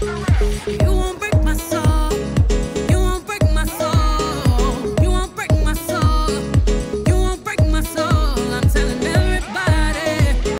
Bye.